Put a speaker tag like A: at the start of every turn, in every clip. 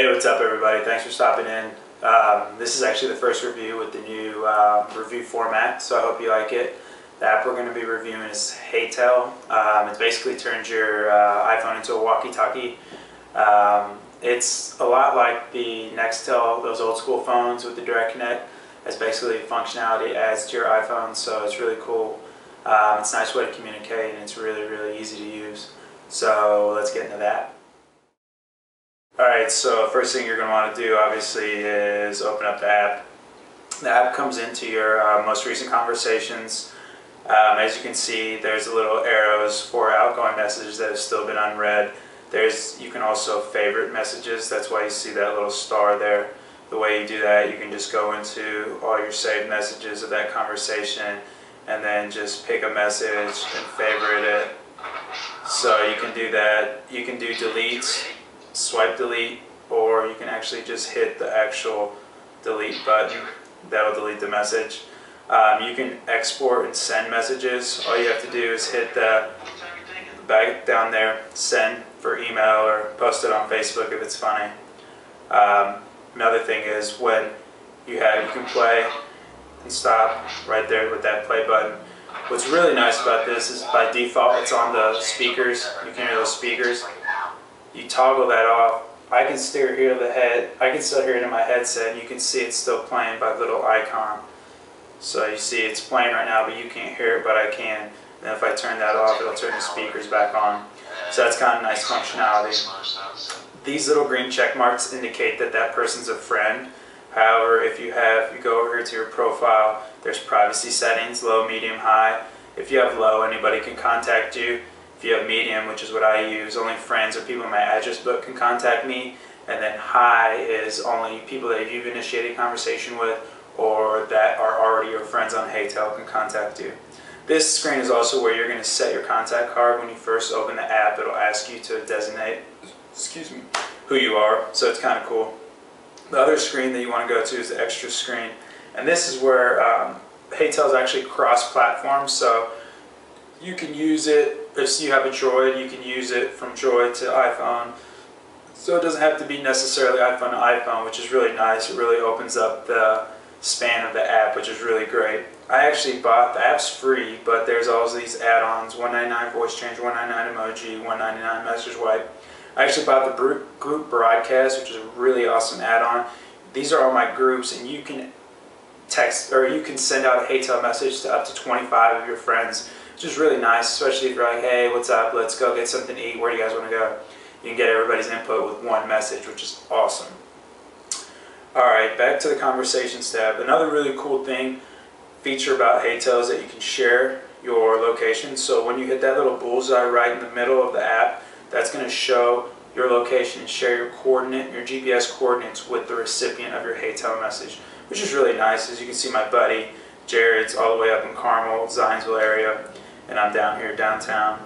A: Hey, what's up, everybody? Thanks for stopping in. Um, this is actually the first review with the new uh, review format, so I hope you like it. The app we're going to be reviewing is HeyTell. Um, it basically turns your uh, iPhone into a walkie-talkie. Um, it's a lot like the Nextel, those old school phones with the Direct Connect. It's basically functionality adds to your iPhone, so it's really cool. Um, it's a nice way to communicate, and it's really, really easy to use. So let's get into that. Alright, so first thing you're going to want to do obviously is open up the app. The app comes into your uh, most recent conversations. Um, as you can see, there's little arrows for outgoing messages that have still been unread. There's You can also favorite messages, that's why you see that little star there. The way you do that, you can just go into all your saved messages of that conversation and then just pick a message and favorite it. So you can do that. You can do deletes swipe delete or you can actually just hit the actual delete button. That'll delete the message. Um, you can export and send messages. All you have to do is hit the back down there, send for email or post it on Facebook if it's funny. Um, another thing is when you have, you can play and stop right there with that play button. What's really nice about this is by default it's on the speakers. You can hear those speakers you toggle that off, I can still hear the head, I can still hear it in my headset, you can see it's still playing by little icon. So you see it's playing right now, but you can't hear it, but I can. And if I turn that off, it'll turn the speakers back on. So that's kind of nice functionality. These little green check marks indicate that that person's a friend. However, if you have, you go over here to your profile, there's privacy settings, low, medium, high. If you have low, anybody can contact you. If you have Medium, which is what I use, only friends or people in my address book can contact me. And then High is only people that you've initiated conversation with or that are already your friends on HeyTell can contact you. This screen is also where you're going to set your contact card when you first open the app. It'll ask you to designate, excuse me, who you are. So it's kind of cool. The other screen that you want to go to is the extra screen. And this is where um, HeyTell is actually cross-platform. So you can use it if you have a Droid, you can use it from Droid to iPhone. So it doesn't have to be necessarily iPhone to iPhone, which is really nice. It really opens up the span of the app, which is really great. I actually bought, the app's free, but there's all these add-ons, 199 voice change, 199 emoji, 199 message wipe. I actually bought the group broadcast, which is a really awesome add-on. These are all my groups, and you can text, or you can send out a HeyTell message to up to 25 of your friends which is really nice, especially if you're like, hey, what's up, let's go get something to eat, where do you guys want to go? You can get everybody's input with one message, which is awesome. Alright, back to the conversations tab. Another really cool thing, feature about HeyTell is that you can share your location. So when you hit that little bullseye right in the middle of the app, that's going to show your location and share your coordinate, your GPS coordinates with the recipient of your HeyTell message, which is really nice. As you can see, my buddy Jared's all the way up in Carmel, Zionsville area and I'm down here downtown.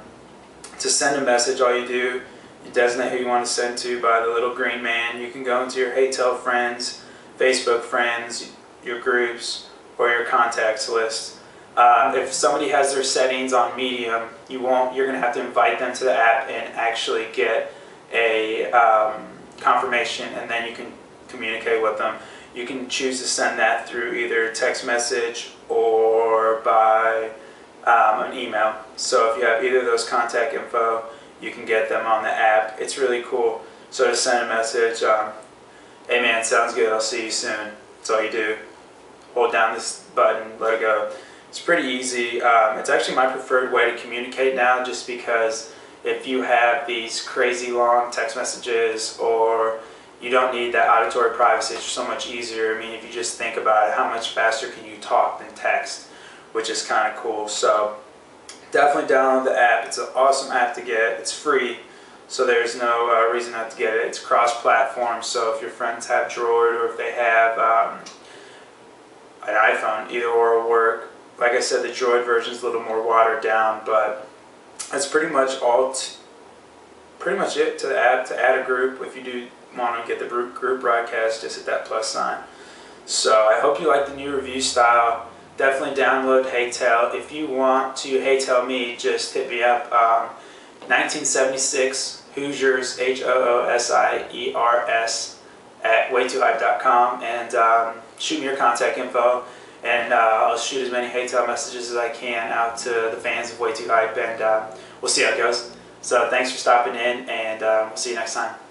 A: To send a message, all you do, you designate who you want to send to by the little green man. You can go into your HeyTell friends, Facebook friends, your groups, or your contacts list. Um, if somebody has their settings on Medium, you won't. You're going to have to invite them to the app and actually get a um, confirmation, and then you can communicate with them. You can choose to send that through either text message or by um, an email. So if you have either of those contact info, you can get them on the app. It's really cool. So to send a message, um, hey man, sounds good, I'll see you soon. That's all you do. Hold down this button, let it go. It's pretty easy. Um, it's actually my preferred way to communicate now just because if you have these crazy long text messages or you don't need that auditory privacy, it's so much easier. I mean, if you just think about it, how much faster can you talk than text? Which is kind of cool. So definitely download the app. It's an awesome app to get. It's free, so there's no uh, reason not to get it. It's cross-platform, so if your friends have Droid or if they have um, an iPhone, either or will work. Like I said, the Droid version is a little more watered down, but that's pretty much all. pretty much it to the app. To add a group, if you do want to get the group broadcast, just hit that plus sign. So I hope you like the new review style definitely download HeyTell. If you want to HeyTell me, just hit me up. Um, 1976 Hoosiers, H O O S I E R S, at way2hype.com and um, shoot me your contact info. And uh, I'll shoot as many Hey Tell messages as I can out to the fans of Way2Hype, and uh, we'll see how it goes. So thanks for stopping in, and uh, we'll see you next time.